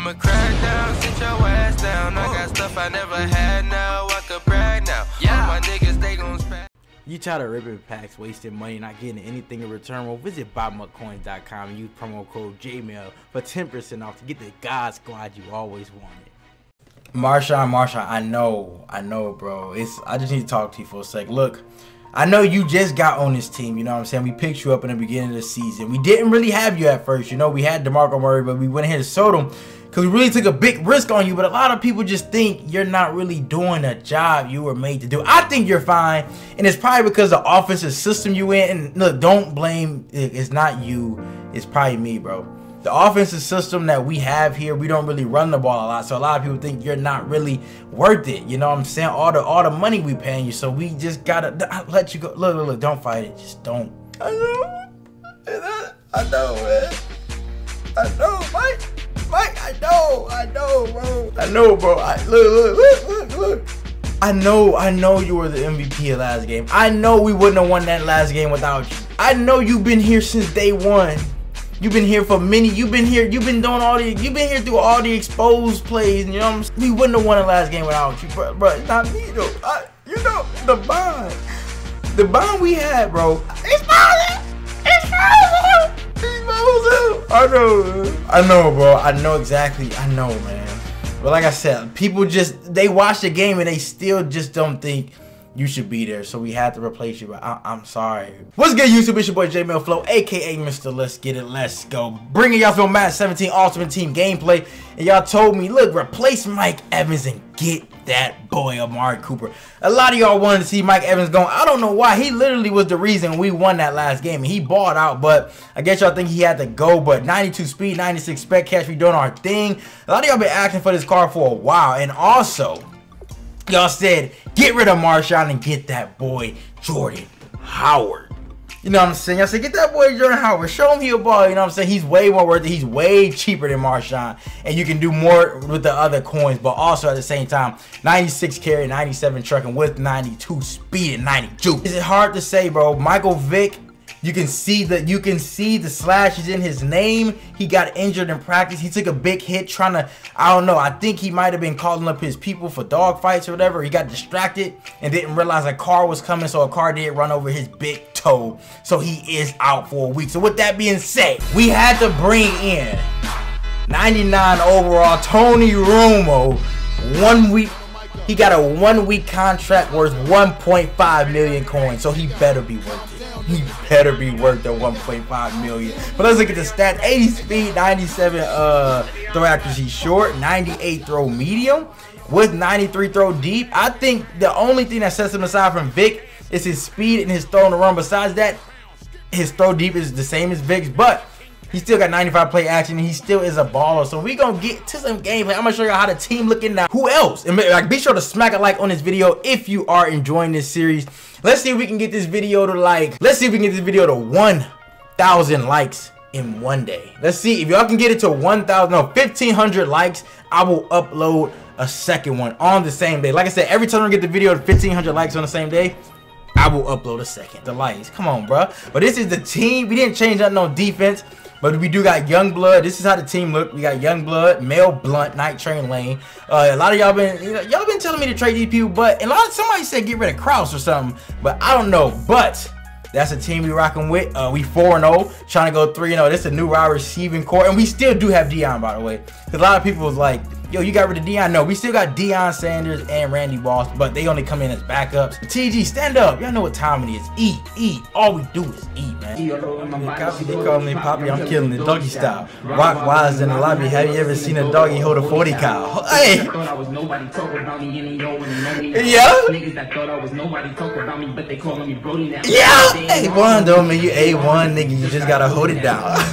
I'ma crack down, sit your ass down. I got stuff I never had now, I could brag now. Yeah, my niggas, they gon' spread. You tired of ripping packs, wasting money, not getting anything in return? Well, visit BuyMUTCoins.com and use promo code Jmell for 10% off to get the God Squad you always wanted. Marshawn, Marshawn, I know, I know, bro. It's I just need to talk to you for a sec. Look, I know you just got on this team, you know what I'm saying? We picked you up in the beginning of the season. We didn't really have you at first, you know. We had DeMarco Murray, but we went ahead and sold him because we really took a big risk on you. But a lot of people just think you're not really doing a job you were made to do. I think you're fine, and it's probably because the offensive system you in. And look, don't blame. It's not you. It's probably me, bro the offensive system that we have here, we don't really run the ball a lot. So a lot of people think you're not really worth it. You know what I'm saying? All the all the money we paying you. So we just gotta let you go. Look, look, look, don't fight it. Just don't. I know. I know, man. I know, Mike. Mike, I know. I know, bro. I know, bro. I look, look, look, look, look. I know, I know you were the MVP of last game. I know we wouldn't have won that last game without you. I know you've been here since day one. You've been here for many. You've been here. You've been doing all the. You've been here through all the exposed plays. You know what I'm saying? We wouldn't have won the last game without you, bro. Bro, it's not me though. I, you know the bond, the bond we had, bro. It's frozen. It's frozen. It's frozen. I know. I know, bro. I know exactly. I know, man. But like I said, people just they watch the game and they still just don't think you should be there. So we had to replace you. But I, am sorry. What's good, YouTube? It's your boy Jmellflo, aka Mr. Let's Get It, Let's Go. Bringing y'all from Madden 17 Ultimate Team gameplay. And y'all told me, look, replace Mike Evans and get that boy Amari Cooper. A lot of y'all wanted to see Mike Evans going. I don't know why. He literally was the reason we won that last game. And he bought out, but I guess y'all think he had to go. But 92 speed, 96 spec catch, we doing our thing. A lot of y'all been asking for this car for a while. And also, y'all said get rid of Marshawn and get that boy Jordan Howard. You know what I'm saying? I said, get that boy Jordan Howard. Show him he a ball. You know what I'm saying? He's way more worth it. He's way cheaper than Marshawn. And you can do more with the other coins. But also at the same time, 96 carry, 97 trucking with 92 speed and 90 juke. Is it hard to say, bro? Michael Vick you can see that you can see the slashes in his name. He got injured in practice. He took a big hit trying to, I don't know, I think he might have been calling up his people for dog fights or whatever. He got distracted and didn't realize a car was coming, so a car did run over his big toe. So he is out for a week. So with that being said, we had to bring in 99 overall Tony Romo one week he got a one week contract worth 1.5 million coins, so he better be worth. He better be worth the 1.5 million. But let's look at the stats: 80 speed, 97 uh, throw accuracy short, 98 throw medium, with 93 throw deep. I think the only thing that sets him aside from Vick is his speed and his throw the run. Besides that, his throw deep is the same as Vick's, but he still got 95 play action he still is a baller. So we gonna get to some gameplay. I'm gonna show you how the team looking now. Who else? And like, be sure to smack a like on this video if you are enjoying this series. Let's see if we can get this video to like, let's see if we can get this video to 1,000 likes in one day. Let's see if y'all can get it to 1,000, no, 1,500 likes. I will upload a second one on the same day. Like I said, every time I get the video to 1,500 likes on the same day, I will upload a second. The likes, come on, bro. But this is the team. We didn't change up no defense. But we do got Young Blood. This is how the team look. We got Young Blood, Mel Blount, Night Train Lane. Uh, a lot of y'all been you know, y'all been telling me to trade these people, but a lot of somebody said get rid of Krause or something. But I don't know. But that's a team we rocking with. Uh, we 4-0, trying to go 3-0. This is a new wide receiving core. And we still do have Deion, by the way. Because a lot of people was like, yo, you got rid of Deion. No, we still got Deion Sanders and Randy Moss, but they only come in as backups. TG, stand up. Y'all know what time it is. Eat, eat. All we do is eat, man. They call me Poppy. I'm killing the doggy style. Rock wise in the lobby. Have you ever seen a doggy hold a 40 cow? Hey. Yeah. Yeah. Hey, one though, man. You A1, nigga. You just gotta hold it down.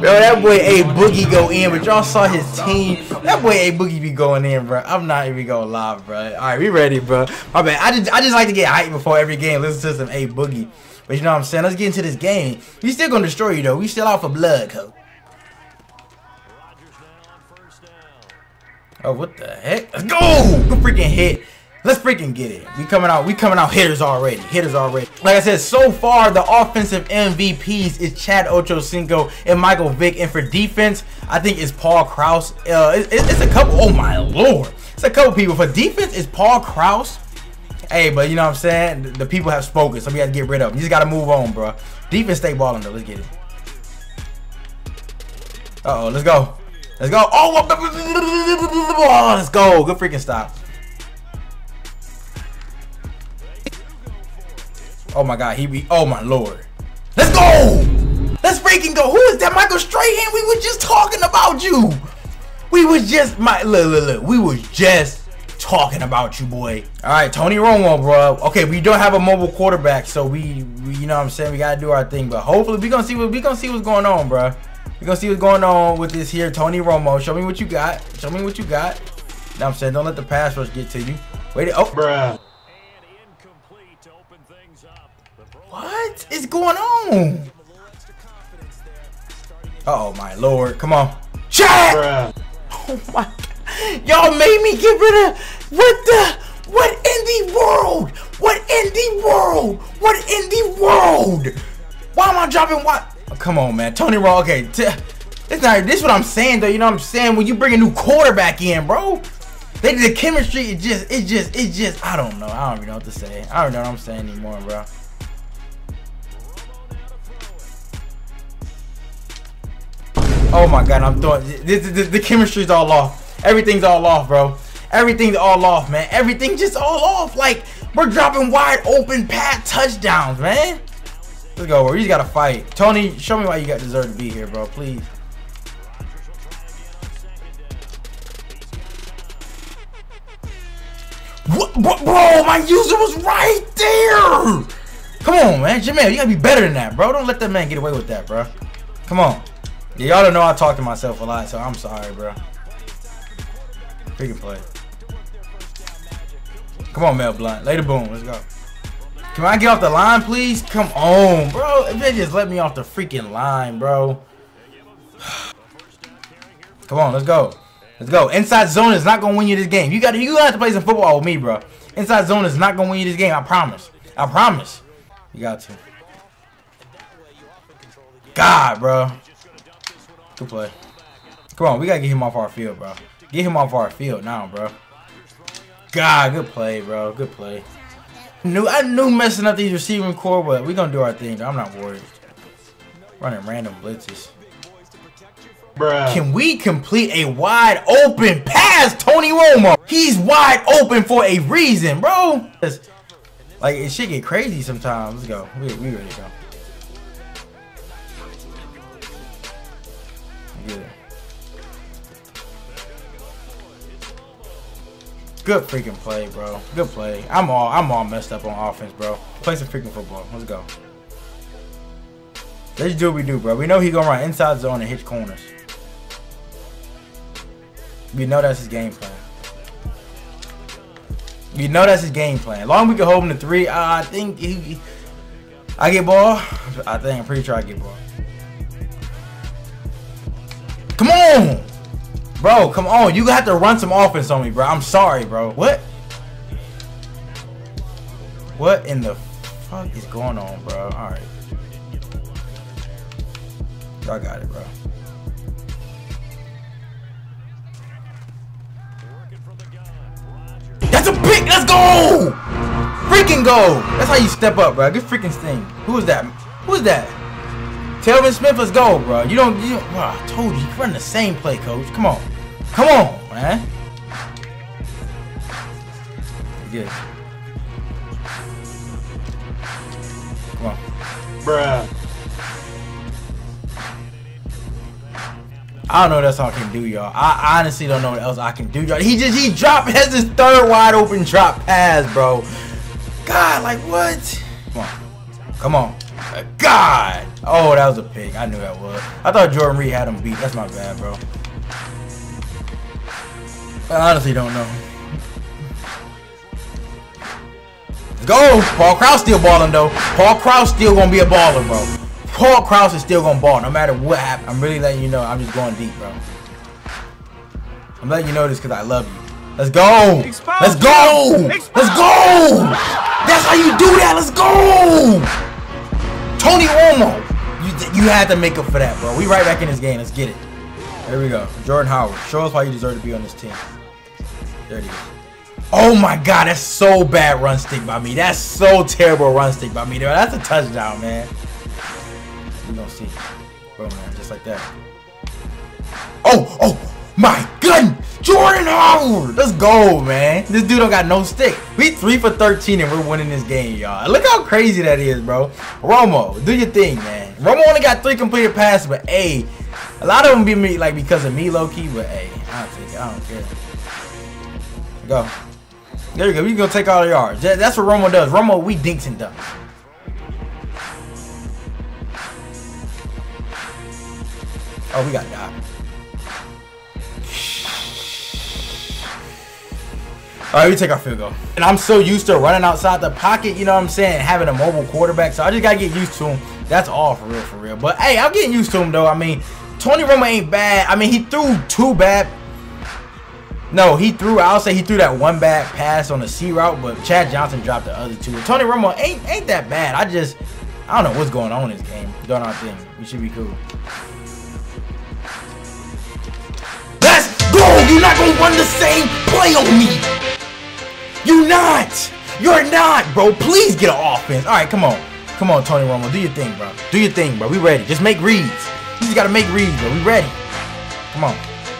Bro, that boy A Boogie go in, but y'all saw his team. That boy A Boogie be going in, bro. I'm not even going live, bro. All right, we ready, bro. My bad. I just I just like to get hyped before every game. Listen to some A Boogie. But you know what I'm saying? Let's get into this game. We still gonna destroy you though. We still out for blood, co. Oh, what the heck? Let's go! Good freaking hit. Let's freaking get it. We coming out. We coming out hitters already. Hitters already. Like I said, so far the offensive MVPs is Chad Ochocinco and Michael Vick, and for defense, I think it's Paul Krause. Uh, it, it, it's a couple. Oh my lord, it's a couple people. For defense, it's Paul Krause. Hey, but you know what I'm saying? The, the people have spoken, so we got to get rid of them. You just got to move on, bro. Defense stay balling though. Let's get it. Uh oh, let's go. Let's go. Oh, oh, let's go. Good freaking stop. Oh my god, he be oh my lord. Let's go! Let's freaking go. Who is that? Michael Strahan? We was just talking about you. We was just my look, look, look. We was just talking about you, boy. All right, Tony Romo, bro. Okay, we don't have a mobile quarterback, so we, we you know what I'm saying, we gotta do our thing. But hopefully we gonna see what we gonna see what's going on, bro. We gonna see what's going on with this here Tony Romo. Show me what you got. Show me what you got. What I'm saying? Don't let the pass rush get to you. Wait, oh, bruh. What is going on? Oh my lord. Come on. Chat! Oh my Y'all made me get rid of what the what in the world? What in the world? What in the world? Why am I dropping what? Oh, come on, man. Tony Raw, okay. It's not this is what I'm saying though, you know what I'm saying? When you bring a new quarterback in, bro. They the chemistry, it just, it just, it just, I don't know. I don't even know what to say. I don't know what I'm saying anymore, bro. Oh my god, I'm throwing this, this, the chemistry's all off. Everything's all off, bro. Everything's all off, man. Everything just all off. Like we're dropping wide open pat touchdowns, man. Let's go, bro. You just gotta fight. Tony, show me why you got deserve to be here, bro. Please. What, bro? My user was right there. Come on, man. Jamel, you gotta be better than that, bro. Don't let that man get away with that, bro. Come on. Y'all don't know I talk to myself a lot, so I'm sorry, bro. Freaking play. Come on, Mel Blount. Later, boom. Let's go. Can I get off the line, please? Come on, bro. If they just let me off the freaking line, bro. Come on, let's go. Let's go. Inside zone is not gonna win you this game. You got to you got to have to play some football with me, bro. Inside zone is not gonna win you this game. I promise. I promise. You got to. God, bro. Good play. Come on, we gotta get him off our field, bro. Get him off our field now, bro. God, good play, bro. Good play. Knew I knew messing up these receiving core, but we gonna do our thing. I'm not worried. Running random blitzes. Bruh. Can we complete a wide open pass, Tony Romo? He's wide open for a reason, bro. Like it should get crazy sometimes. Let's go. We, we ready to go. Good freaking play, bro. Good play. I'm all I'm all messed up on offense, bro. Play some freaking football. Let's go. Let's do what we do, bro. We know he gonna run inside zone and hit corners. We know that's his game plan. We know that's his game plan. As long as we can hold him to three, I think he, I get ball. I think I'm pretty sure I get ball. Come on! Bro, come on. You have to run some offense on me, bro. I'm sorry, bro. What? What in the fuck is going on, bro? Alright. I got it, bro. A pick! Let's go! Freaking go! That's how you step up, bro. Good freaking thing. Who is that? Who is that? Telvin Smith, let's go, bro. You don't, you don't, bro, I told you, you run the same play, coach. Come on. Come on, man. Good. Come on. Bruh. I don't know what else I can do, y'all. I honestly don't know what else I can do, y'all. He just, he dropped, has his third wide open drop pass, bro. God, like what? Come on. Come on. God! Oh, that was a pick. I knew that was. I thought Jordan Reed had him beat. That's my bad, bro. I honestly don't know. Let's go! Paul Krause still balling, though. Paul Krause still gonna be a baller, bro. Paul Krause is still gonna ball no matter what happens. I'm really letting you know I'm just going deep, bro. I'm letting you know this because I love you. Let's go. Let's go. Let's go. That's how you do that. Let's go. Tony Romo. You, you had to make up for that, bro. We right back in this game. Let's get it. There we go. Jordan Howard. Show us why you deserve to be on this team. There it is. Oh my god, that's so bad run stick by me. That's so terrible run stick by me. That's a touchdown, man. We gonna see. Bro, man, just like that. Oh, oh, my goodness. Jordan Howard. Let's go, man. This dude don't got no stick. We 3 for 13 and we're winning this game, y'all. Look how crazy that is, bro. Romo, do your thing, man. Romo only got three completed passes, but hey, a lot of them be me like because of me low key, but hey, I don't take it. I don't care. Go. There you go. We gonna take all the yards. That's what Romo does. Romo, we dinks and dunks. Oh, we got Doc. All right, we take our field goal. And I'm so used to running outside the pocket, you know what I'm saying, having a mobile quarterback. So I just got to get used to him. That's all for real, for real. But, hey, I'm getting used to him, though. I mean, Tony Romo ain't bad. I mean, he threw two bad no, he threw. I'll say he threw that one bad pass on the C route, but Chad Johnson dropped the other two. Tony Romo ain't ain't that bad. I just I don't know what's going on in this game. Doing our thing. We should be cool. You're not gonna run the same play on me. You're not. You're not, bro. Please get an offense. All right, come on, come on, Tony Romo. Do your thing, bro. Do your thing, bro. We ready. Just make reads. You just gotta make reads, bro. We ready. Come on.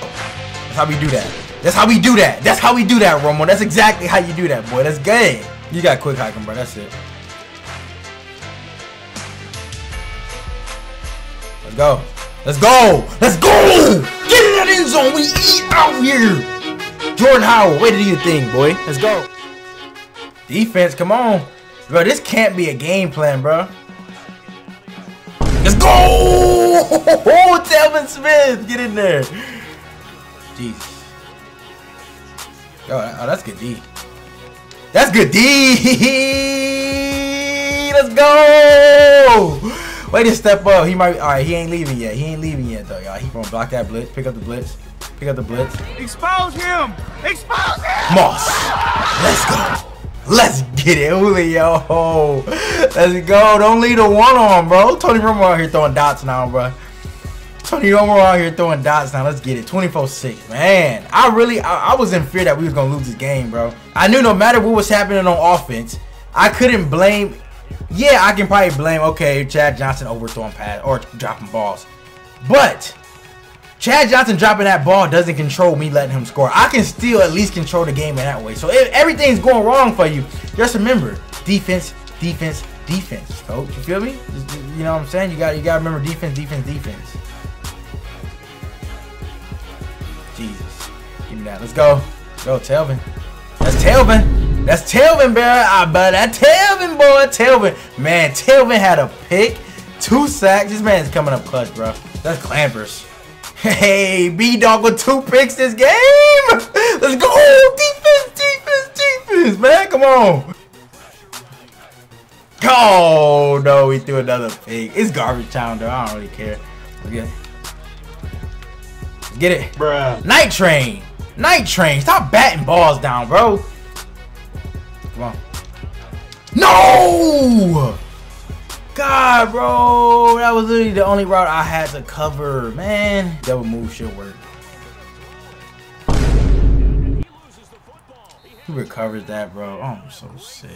That's how we do that. That's how we do that. That's how we do that, Romo. That's exactly how you do that, boy. That's good. You got quick hiking, bro. That's it. Let's go. Let's go. Let's go. Get in that end zone. We eat out here. Jordan Howard, way to do your thing, boy. Let's go. Defense, come on. Bro, this can't be a game plan, bro. Let's go. Oh, Telvin Smith. Get in there. Jesus. Oh, oh, that's good D. That's good D. Let's go. Way to step up. He might. All right, he ain't leaving yet. He ain't leaving yet though, y'all. He gonna block that blitz. Pick up the blitz. Pick up the blitz. Expose him. Expose him. Moss. Let's go. Let's get it, Julio. Let's go. Don't leave the one on, bro. Tony Romo out here throwing dots now, bro. Tony Romo out here throwing dots now. Let's get it. 24-6. Man, I really, I, I, was in fear that we was going to lose this game, bro. I knew no matter what was happening on offense, I couldn't blame. Yeah, I can probably blame, okay, Chad Johnson overthrowing pass or dropping balls. But Chad Johnson dropping that ball doesn't control me letting him score. I can still at least control the game in that way. So if everything's going wrong for you, just remember, defense, defense, defense, coach. You feel me? You know what I'm saying? You got you got to remember defense, defense, defense. Jesus. Give me that. Let's go. Go, Telvin. That's Telvin. That's Telvin, bro. I bet that Telvin, boy. Telvin. Man, Telvin had a pick. Two sacks. This man's coming up clutch, bro. That's Clampers. Hey, B-Dog with two picks this game. Let's go. Defense, defense, defense, man. Come on. Oh, no. He threw another pick. It's garbage time, though. I don't really care. Okay. Get it. Bruh. Night Train. Night Train. Stop batting balls down, bro. On. No! God, bro. That was literally the only route I had to cover. Man, double move should work. Who recovers that, bro? Oh, I'm so sick.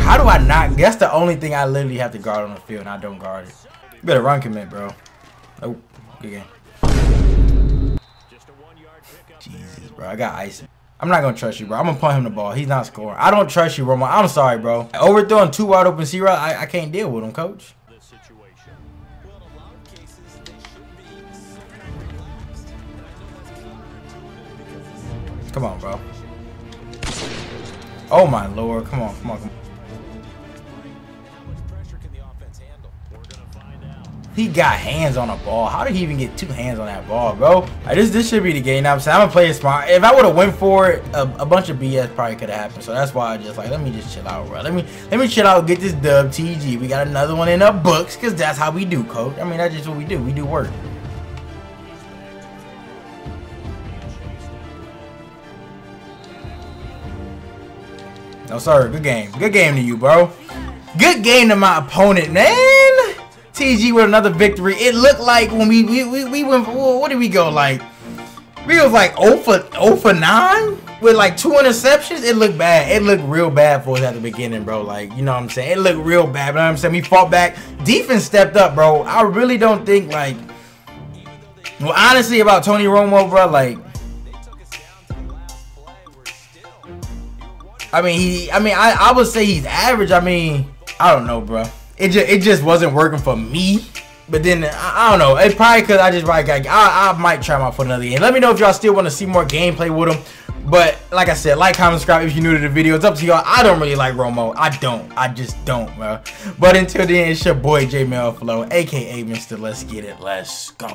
How do I not? That's the only thing I literally have to guard on the field, and I don't guard it. You better run commit, bro. Oh, good game. Jesus, bro. I got ice. I'm not to trust you, bro. I'm to punt him the ball. He's not scoring. I don't trust you, Romo. I'm sorry, bro. Overthrowing two wide open route, I, I can't deal with him, coach. Come on, bro. Oh, my lord. Come on, come on, come on. He got hands on a ball. How did he even get two hands on that ball, bro? I this this should be the game. I'm saying? I'm gonna play it smart. If I would have went for it, a, a, bunch of BS probably could have happened. So that's why I just like let me just chill out, bro. Let me let me chill out. Get this dub TG. We got another one in our books because that's how we do, coach. I mean that's just what we do. We do work. No sir. Good game. Good game to you, bro. Good game to my opponent, man. TG with another victory. It looked like when we we, we, we went, what did we go, like, we was like 0 for, 0 for 9 with like two interceptions. It looked bad. It looked real bad for us at the beginning, bro. Like, you know what I'm saying? It looked real bad. But you know I'm saying? We fought back. Defense stepped up, bro. I really don't think, like, well, honestly, about Tony Romo, bro, like, I mean, he. I mean, I, I would say he's average. I mean, I don't know, bro. It just it just wasn't working for me. But then I, I don't know. It probably because I just probably got. I, I might try my foot another game. Let me know if y'all still want to see more gameplay with him. But like I said, like, comment, subscribe if you're new to the video. It's up to y'all. I don't really like Romo. I don't. I just don't, bro. But until then, it's your boy Jmellflo, aka Mr. Let's Get It. Let's go.